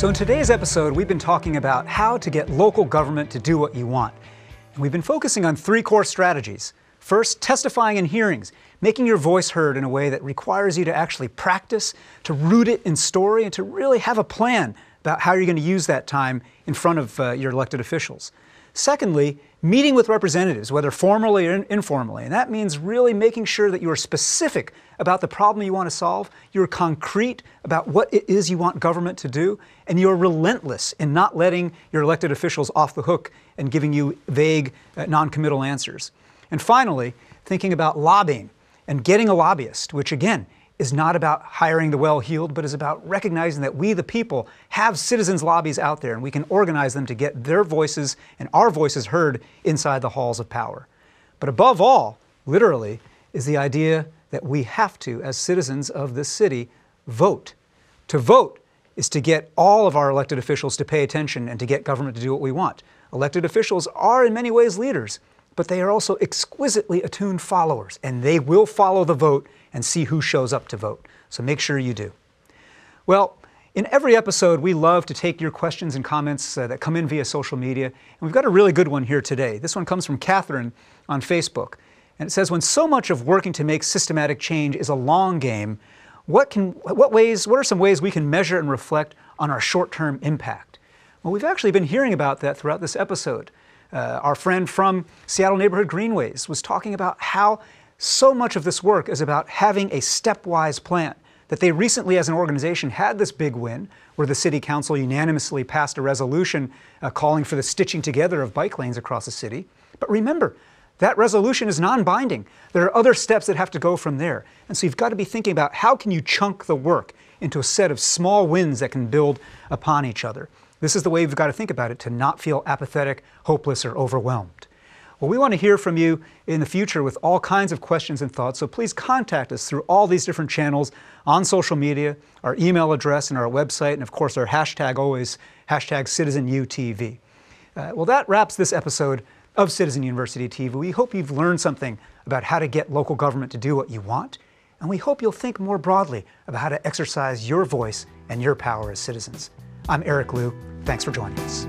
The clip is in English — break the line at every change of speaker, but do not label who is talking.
So, in today's episode, we've been talking about how to get local government to do what you want. And we've been focusing on three core strategies. First, testifying in hearings, making your voice heard in a way that requires you to actually practice, to root it in story, and to really have a plan about how you're going to use that time in front of uh, your elected officials. Secondly, meeting with representatives, whether formally or in- informally. And that means really making sure that you are specific about the problem you want to solve, you're concrete about what it is you want government to do, and you're relentless in not letting your elected officials off the hook and giving you vague, uh, non committal answers. And finally, thinking about lobbying and getting a lobbyist, which again is not about hiring the well heeled, but is about recognizing that we, the people, have citizens' lobbies out there and we can organize them to get their voices and our voices heard inside the halls of power. But above all, literally, is the idea that we have to, as citizens of this city, vote. To vote is to get all of our elected officials to pay attention and to get government to do what we want. Elected officials are, in many ways, leaders, but they are also exquisitely attuned followers, and they will follow the vote and see who shows up to vote. So make sure you do. Well, in every episode, we love to take your questions and comments uh, that come in via social media, and we've got a really good one here today. This one comes from Catherine on Facebook, and it says, "When so much of working to make systematic change is a long game, what can, what ways, what are some ways we can measure and reflect on our short-term impact?" Well, we've actually been hearing about that throughout this episode. Uh, our friend from Seattle Neighborhood Greenways was talking about how so much of this work is about having a stepwise plan. That they recently, as an organization, had this big win where the City Council unanimously passed a resolution uh, calling for the stitching together of bike lanes across the city. But remember, that resolution is non-binding. There are other steps that have to go from there. And so you've got to be thinking about how can you chunk the work into a set of small wins that can build upon each other. This is the way we've got to think about it to not feel apathetic, hopeless, or overwhelmed. Well, we want to hear from you in the future with all kinds of questions and thoughts, so please contact us through all these different channels on social media, our email address, and our website, and of course our hashtag always, hashtag CitizenUTV. Uh, well, that wraps this episode of Citizen University TV. We hope you've learned something about how to get local government to do what you want, and we hope you'll think more broadly about how to exercise your voice and your power as citizens. I'm Eric Liu. Thanks for joining us.